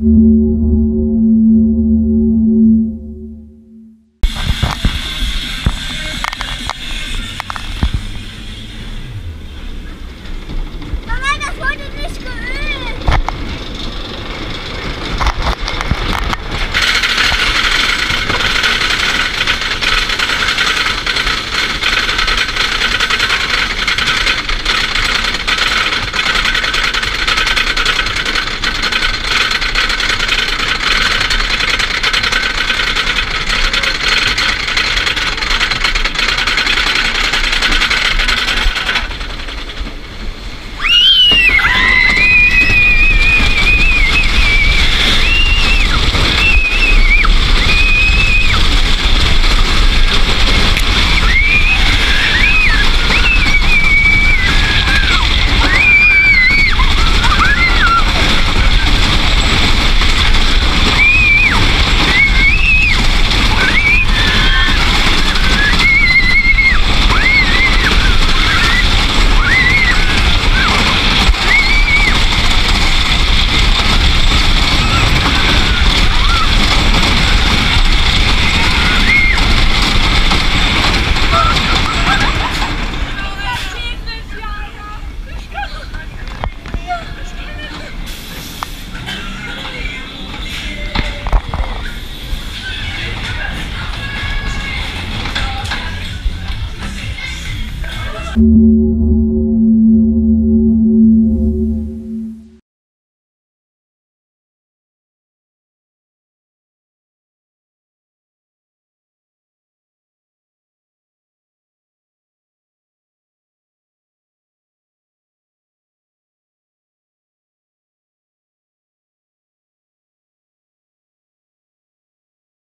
you